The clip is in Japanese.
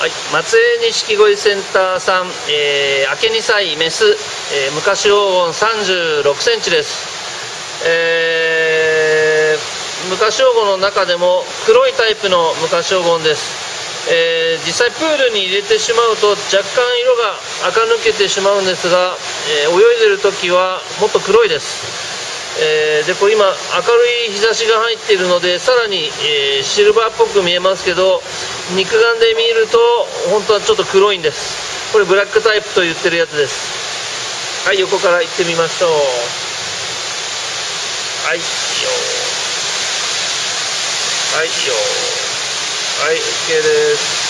はい、松江錦鯉センターさん、えー、明け2歳メス、えー、昔黄金36センチです、えー、昔黄金の中でも黒いタイプの昔黄金です、えー、実際プールに入れてしまうと若干色が垢抜けてしまうんですが、えー泳いでる時はもっと黒いです。えーでこれ今明るい日差しが入っているのでさらに、えーシルバーっぽく見えますけど肉眼で見ると本当はちょっと黒いんです。これブラックタイプと言ってるやつです。はい横から行ってみましょう。はいよはいいいよはい OK です。